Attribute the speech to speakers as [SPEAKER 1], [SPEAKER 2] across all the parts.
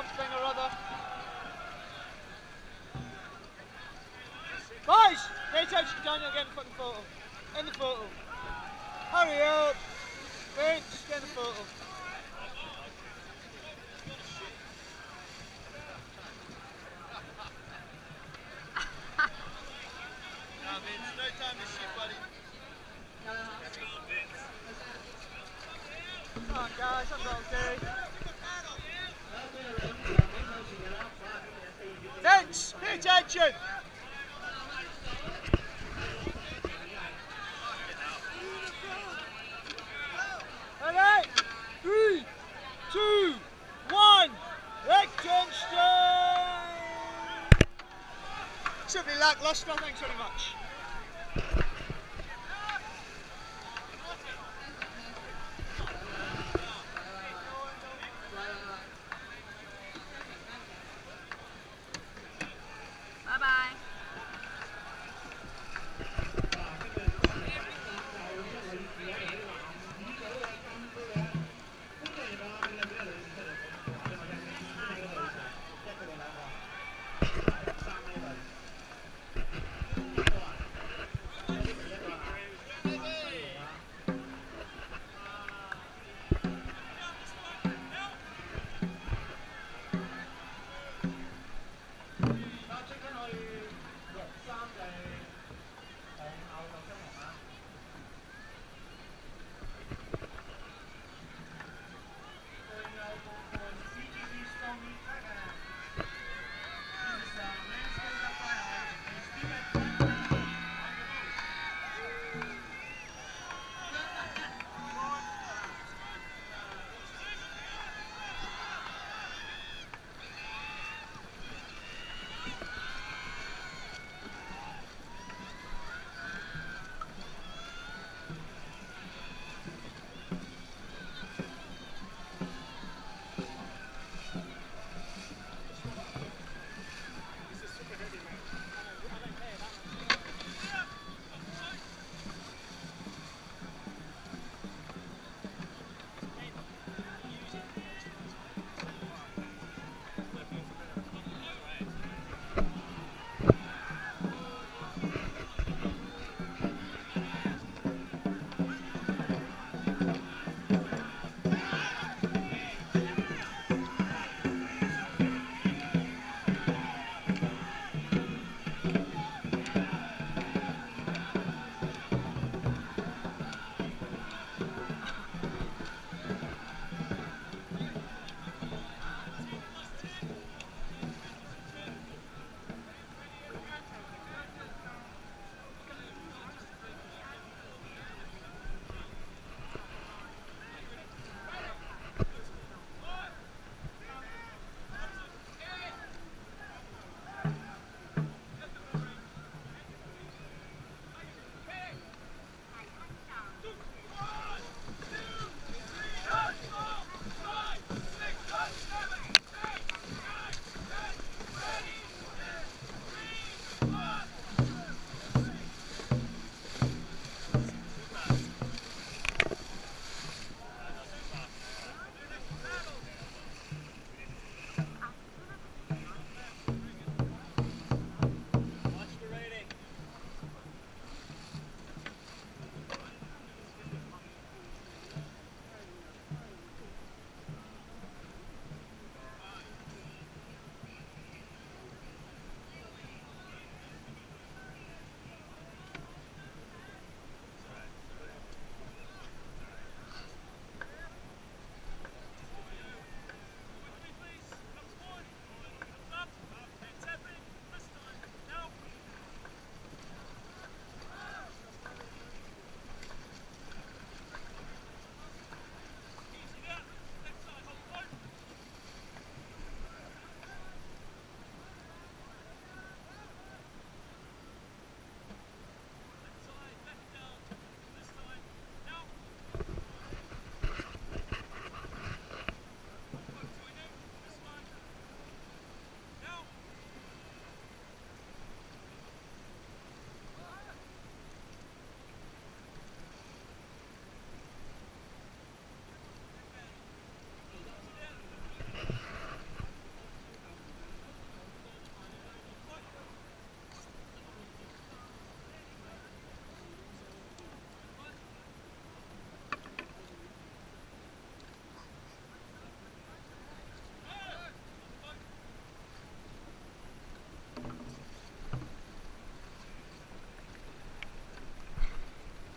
[SPEAKER 1] or other. Boys, pay attention, Daniel, get in fucking photo. In the photo. Hurry up. Vince, get in the photo. Come on, guys, I'm okay. Vince, pay attention. Alright, three, two, one, Liechtenstein! Simply lacklustre, thanks very much.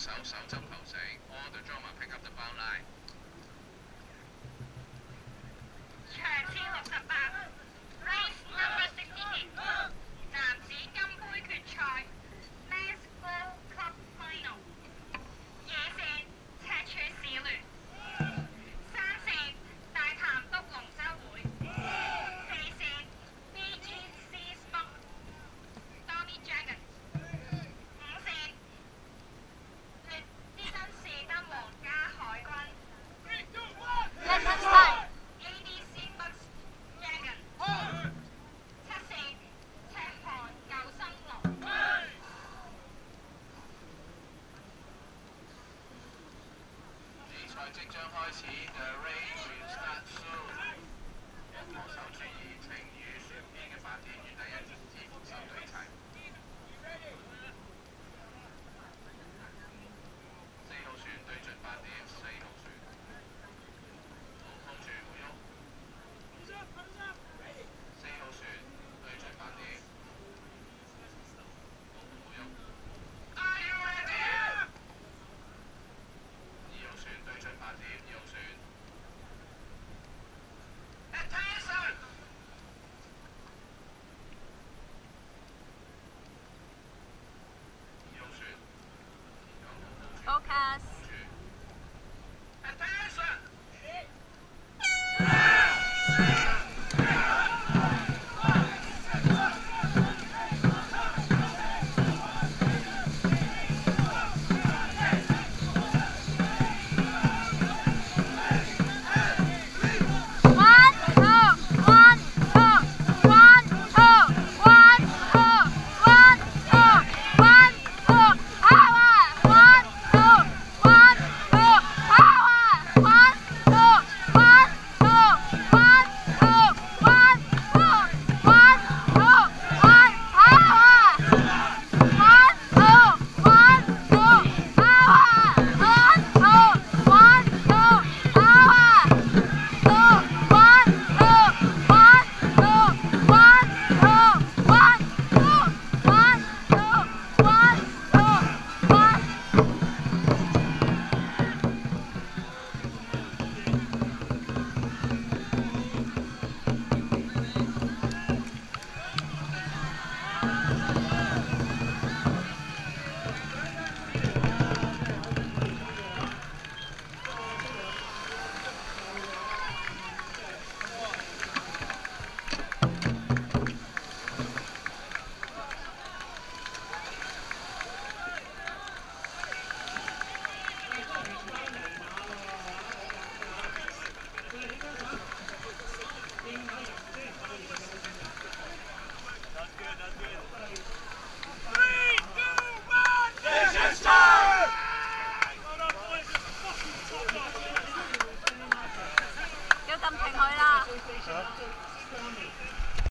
[SPEAKER 2] 手手执头绳第一